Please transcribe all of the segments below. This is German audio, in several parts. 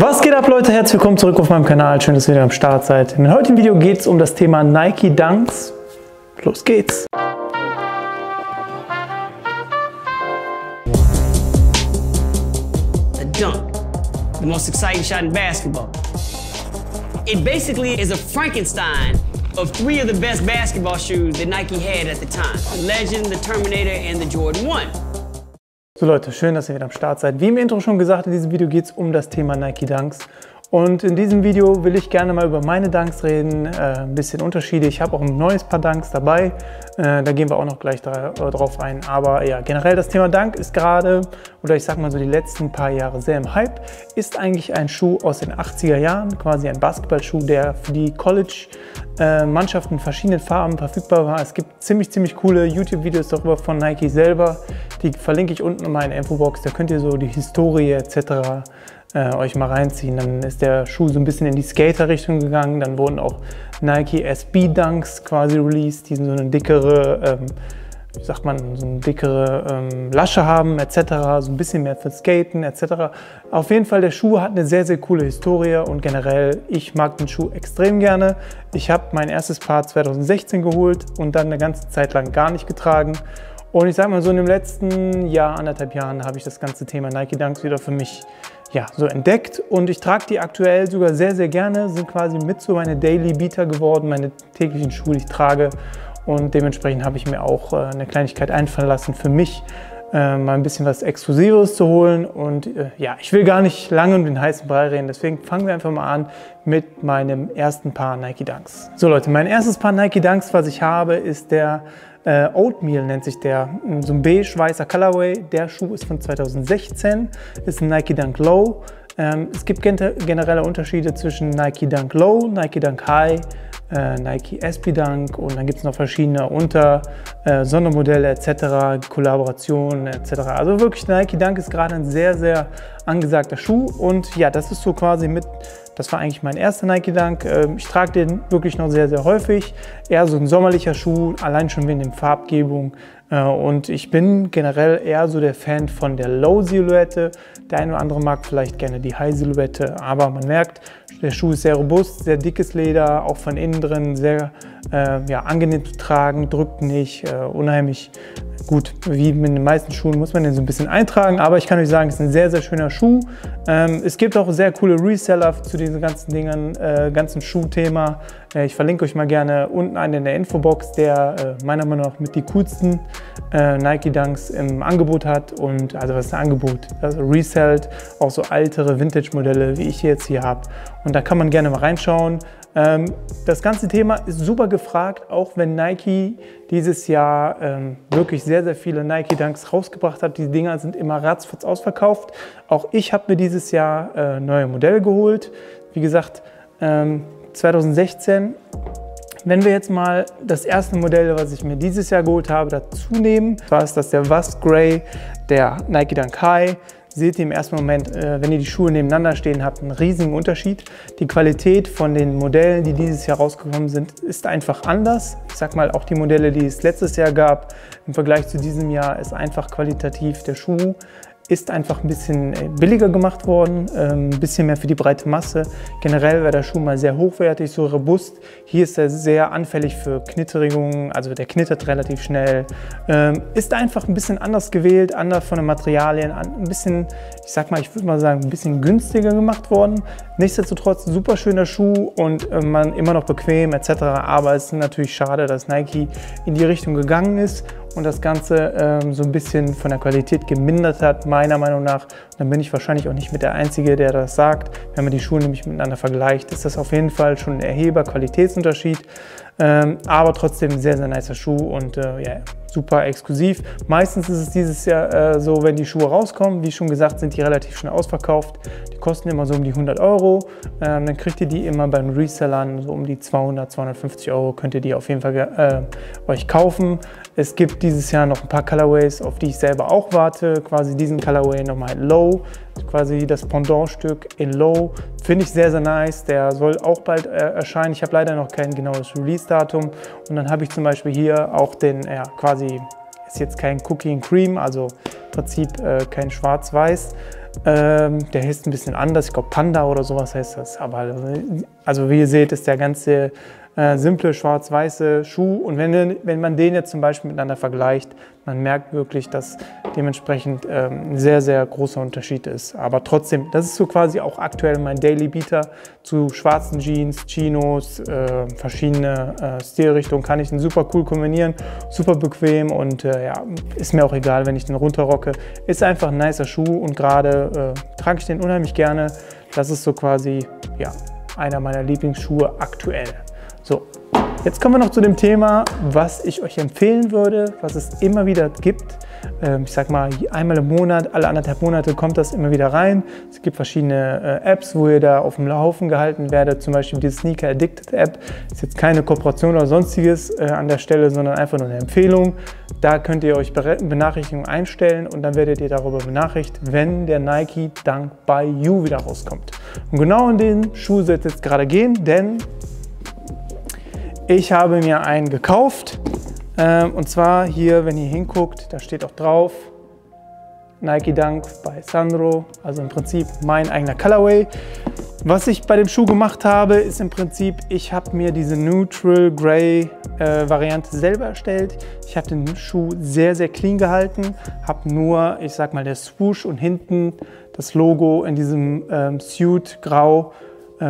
Was geht ab Leute, herzlich willkommen zurück auf meinem Kanal, schön, dass ihr wieder am Start seid. In dem heutigen Video geht es um das Thema Nike Dunks. Los geht's! A dunk, the most exciting shot in basketball. It basically is a Frankenstein of three of the best basketball shoes that Nike had at the time. The Legend, the Terminator and the Jordan 1. So Leute, schön, dass ihr wieder am Start seid. Wie im Intro schon gesagt, in diesem Video geht es um das Thema Nike Dunks. Und in diesem Video will ich gerne mal über meine Dunks reden, äh, ein bisschen Unterschiede. Ich habe auch ein neues Paar Dunks dabei, äh, da gehen wir auch noch gleich da, äh, drauf ein. Aber ja, generell das Thema Dunk ist gerade, oder ich sag mal so die letzten paar Jahre sehr im Hype, ist eigentlich ein Schuh aus den 80er Jahren, quasi ein Basketballschuh, der für die College-Mannschaften in verschiedenen Farben verfügbar war. Es gibt ziemlich, ziemlich coole YouTube-Videos darüber von Nike selber, die verlinke ich unten in meiner Infobox, da könnt ihr so die Historie etc äh, euch mal reinziehen. Dann ist der Schuh so ein bisschen in die Skater-Richtung gegangen. Dann wurden auch Nike SB Dunks quasi released, die so eine dickere, ähm, wie sagt man, so eine dickere ähm, Lasche haben etc. So ein bisschen mehr für Skaten etc. Auf jeden Fall, der Schuh hat eine sehr, sehr coole Historie und generell, ich mag den Schuh extrem gerne. Ich habe mein erstes Paar 2016 geholt und dann eine ganze Zeit lang gar nicht getragen. Und ich sage mal so, in dem letzten Jahr, anderthalb Jahren, habe ich das ganze Thema Nike Dunks wieder für mich ja, so entdeckt. Und ich trage die aktuell sogar sehr, sehr gerne, sind quasi mit so meine Daily Beater geworden, meine täglichen Schuhe, die ich trage. Und dementsprechend habe ich mir auch äh, eine Kleinigkeit einfallen lassen für mich, äh, mal ein bisschen was Exklusives zu holen. Und äh, ja, ich will gar nicht lange um den heißen Brei reden, deswegen fangen wir einfach mal an mit meinem ersten Paar Nike Dunks. So Leute, mein erstes Paar Nike Dunks, was ich habe, ist der äh, Oatmeal nennt sich der, so ein beige-weißer Colorway. Der Schuh ist von 2016, ist ein Nike Dunk Low. Ähm, es gibt generelle Unterschiede zwischen Nike Dunk Low, Nike Dunk High, äh, Nike SB Dunk und dann gibt es noch verschiedene Unter-, äh, Sondermodelle etc., Kollaborationen etc. Also wirklich Nike Dunk ist gerade ein sehr, sehr angesagter Schuh und ja, das ist so quasi mit das war eigentlich mein erster Nike Dunk. Ähm, ich trage den wirklich noch sehr, sehr häufig. Eher so ein sommerlicher Schuh, allein schon wegen der Farbgebung. Äh, und ich bin generell eher so der Fan von der Low-Silhouette. Der eine oder andere mag vielleicht gerne die High-Silhouette, aber man merkt, der Schuh ist sehr robust, sehr dickes Leder, auch von innen drin sehr äh, ja, angenehm zu tragen, drückt nicht, äh, unheimlich Gut, wie mit den meisten Schuhen muss man den so ein bisschen eintragen, aber ich kann euch sagen, es ist ein sehr, sehr schöner Schuh. Ähm, es gibt auch sehr coole Reseller zu diesen ganzen Dingen, äh, ganzen Schuhthema. Äh, ich verlinke euch mal gerne unten einen in der Infobox, der äh, meiner Meinung nach mit die coolsten äh, Nike Dunks im Angebot hat. Und also was ist ein Angebot? Also resellt auch so ältere Vintage-Modelle, wie ich jetzt hier habe. Und da kann man gerne mal reinschauen. Ähm, das ganze Thema ist super gefragt, auch wenn Nike dieses Jahr ähm, wirklich sehr, sehr viele Nike Dunks rausgebracht hat. Die Dinger sind immer ratzfatz ausverkauft. Auch ich habe mir dieses Jahr äh, neue Modelle geholt. Wie gesagt, ähm, 2016. Wenn wir jetzt mal das erste Modell, was ich mir dieses Jahr geholt habe, dazu nehmen, war es das der Vast Grey, der Nike Dunk High seht ihr im ersten Moment, äh, wenn ihr die Schuhe nebeneinander stehen habt, einen riesigen Unterschied. Die Qualität von den Modellen, die dieses Jahr rausgekommen sind, ist einfach anders. Ich sag mal, auch die Modelle, die es letztes Jahr gab, im Vergleich zu diesem Jahr ist einfach qualitativ der Schuh ist einfach ein bisschen äh, billiger gemacht worden, ähm, ein bisschen mehr für die breite Masse. Generell wäre der Schuh mal sehr hochwertig, so robust. Hier ist er sehr anfällig für Knitterigungen, also der knittert relativ schnell. Ähm, ist einfach ein bisschen anders gewählt, anders von den Materialien, ein bisschen, ich sag mal, ich würde mal sagen, ein bisschen günstiger gemacht worden. Nichtsdestotrotz super schöner Schuh und äh, man immer noch bequem etc. Aber es ist natürlich schade, dass Nike in die Richtung gegangen ist und das Ganze ähm, so ein bisschen von der Qualität gemindert hat, meiner Meinung nach. Dann bin ich wahrscheinlich auch nicht mit der Einzige, der das sagt. Wenn man die Schuhe nämlich miteinander vergleicht, ist das auf jeden Fall schon ein Erheber Qualitätsunterschied. Ähm, aber trotzdem sehr, sehr nicer Schuh und äh, ja, super exklusiv. Meistens ist es dieses Jahr äh, so, wenn die Schuhe rauskommen, wie schon gesagt, sind die relativ schnell ausverkauft. Die kosten immer so um die 100 Euro. Ähm, dann kriegt ihr die immer beim Resellern so um die 200, 250 Euro könnt ihr die auf jeden Fall äh, euch kaufen. Es gibt dieses Jahr noch ein paar Colorways, auf die ich selber auch warte. Quasi diesen Colorway nochmal Low, quasi das Pendantstück in Low. Finde ich sehr, sehr nice. Der soll auch bald äh, erscheinen. Ich habe leider noch kein genaues Release-Datum. Und dann habe ich zum Beispiel hier auch den, ja, quasi, ist jetzt kein Cookie and Cream, also im Prinzip äh, kein Schwarz-Weiß. Ähm, der heißt ein bisschen anders, ich glaube Panda oder sowas heißt das. Aber also wie ihr seht, ist der ganze äh, simple schwarz-weiße Schuh. Und wenn, wenn man den jetzt zum Beispiel miteinander vergleicht, man merkt wirklich, dass dementsprechend ähm, ein sehr, sehr großer Unterschied ist. Aber trotzdem, das ist so quasi auch aktuell mein Daily Beater zu schwarzen Jeans, Chinos, äh, verschiedene äh, Stilrichtungen. Kann ich den super cool kombinieren, super bequem und äh, ja, ist mir auch egal, wenn ich den runterrocke. Ist einfach ein nicer Schuh und gerade äh, trage ich den unheimlich gerne. Das ist so quasi, ja, einer meiner Lieblingsschuhe aktuell. So, jetzt kommen wir noch zu dem Thema, was ich euch empfehlen würde, was es immer wieder gibt. Ähm, ich sag mal, einmal im Monat, alle anderthalb Monate kommt das immer wieder rein. Es gibt verschiedene äh, Apps, wo ihr da auf dem Laufen gehalten werdet. Zum Beispiel die Sneaker Addicted App. Ist jetzt keine Kooperation oder sonstiges äh, an der Stelle, sondern einfach nur eine Empfehlung. Da könnt ihr euch Benachrichtigungen einstellen und dann werdet ihr darüber benachrichtigt, wenn der Nike Dunk by You wieder rauskommt. Und genau in den Schuh soll es jetzt gerade gehen, denn ich habe mir einen gekauft ähm, und zwar hier, wenn ihr hinguckt, da steht auch drauf Nike Dunk bei Sandro, also im Prinzip mein eigener Colorway. Was ich bei dem Schuh gemacht habe, ist im Prinzip, ich habe mir diese Neutral Grey äh, Variante selber erstellt. Ich habe den Schuh sehr, sehr clean gehalten, habe nur, ich sag mal, der Swoosh und hinten das Logo in diesem ähm, Suit Grau äh,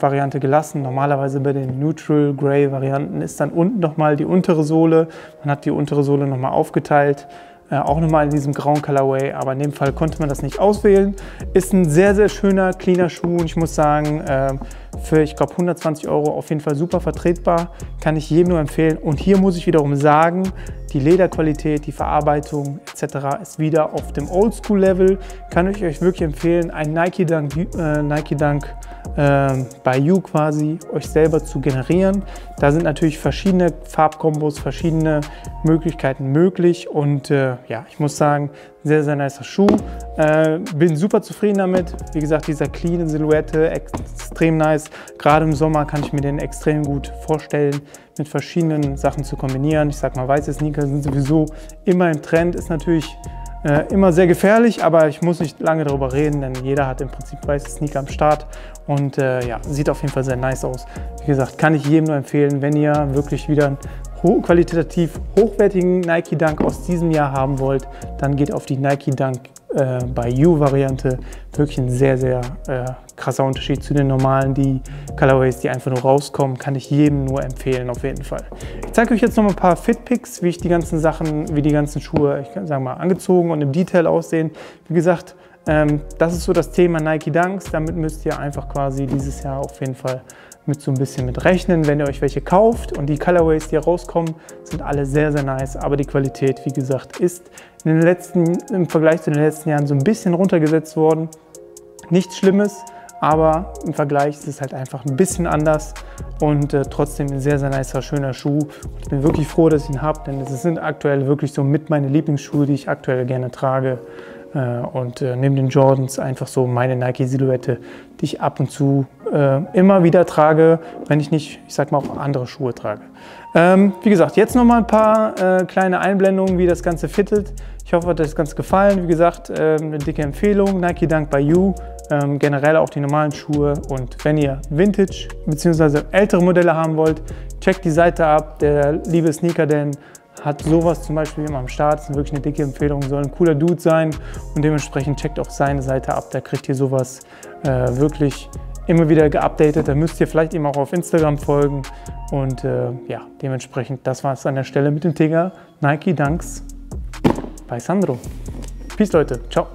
Variante gelassen. Normalerweise bei den Neutral Gray Varianten ist dann unten nochmal die untere Sohle. Man hat die untere Sohle nochmal aufgeteilt. Äh, auch nochmal in diesem grauen Colorway, aber in dem Fall konnte man das nicht auswählen. Ist ein sehr, sehr schöner, cleaner Schuh und ich muss sagen, äh, für, ich glaube, 120 Euro auf jeden Fall super vertretbar. Kann ich jedem nur empfehlen. Und hier muss ich wiederum sagen, die Lederqualität, die Verarbeitung etc. ist wieder auf dem Oldschool-Level. Kann ich euch wirklich empfehlen, ein Nike Dunk, äh, Nike Dunk äh, bei You quasi euch selber zu generieren. Da sind natürlich verschiedene Farbkombos, verschiedene Möglichkeiten möglich und äh, ja, ich muss sagen, sehr, sehr nicer Schuh. Äh, bin super zufrieden damit. Wie gesagt, dieser clean Silhouette, extrem nice. Gerade im Sommer kann ich mir den extrem gut vorstellen, mit verschiedenen Sachen zu kombinieren. Ich sag mal, weiße Sneaker sind sowieso immer im Trend, ist natürlich äh, immer sehr gefährlich, aber ich muss nicht lange darüber reden, denn jeder hat im Prinzip weiße Sneaker am Start und äh, ja, sieht auf jeden Fall sehr nice aus. Wie gesagt, kann ich jedem nur empfehlen, wenn ihr wirklich wieder qualitativ hochwertigen Nike Dunk aus diesem Jahr haben wollt, dann geht auf die Nike Dunk äh, bei You-Variante wirklich ein sehr, sehr äh, krasser Unterschied zu den normalen, die Colorways, die einfach nur rauskommen, kann ich jedem nur empfehlen, auf jeden Fall. Ich zeige euch jetzt noch ein paar Fit-Picks, wie ich die ganzen Sachen, wie die ganzen Schuhe, ich kann sagen mal, angezogen und im Detail aussehen. Wie gesagt, ähm, das ist so das Thema Nike Dunks. Damit müsst ihr einfach quasi dieses Jahr auf jeden Fall mit so ein bisschen mit rechnen, wenn ihr euch welche kauft. Und die Colorways, die rauskommen, sind alle sehr, sehr nice. Aber die Qualität, wie gesagt, ist in den letzten, im Vergleich zu den letzten Jahren so ein bisschen runtergesetzt worden. Nichts Schlimmes, aber im Vergleich ist es halt einfach ein bisschen anders und äh, trotzdem ein sehr, sehr nicer, schöner Schuh. Und ich bin wirklich froh, dass ich ihn habe, denn es sind aktuell wirklich so mit meine Lieblingsschuhe, die ich aktuell gerne trage. Äh, und äh, neben den Jordans einfach so meine Nike-Silhouette, die ich ab und zu äh, immer wieder trage, wenn ich nicht, ich sag mal, auch andere Schuhe trage. Ähm, wie gesagt, jetzt noch mal ein paar äh, kleine Einblendungen, wie das Ganze fittet. Ich hoffe, hat euch das Ganze gefallen. Wie gesagt, äh, eine dicke Empfehlung, Nike Dunk by You. Ähm, generell auch die normalen Schuhe. Und wenn ihr Vintage bzw. ältere Modelle haben wollt, checkt die Seite ab. Der liebe Sneaker Dan hat sowas zum Beispiel immer am Start. Das ist wirklich eine dicke Empfehlung, soll ein cooler Dude sein und dementsprechend checkt auch seine Seite ab. Da kriegt ihr sowas äh, wirklich immer wieder geupdatet. Da müsst ihr vielleicht ihm auch auf Instagram folgen. Und äh, ja, dementsprechend, das war es an der Stelle mit dem Thema Nike Dunks bei Sandro. Peace Leute, ciao.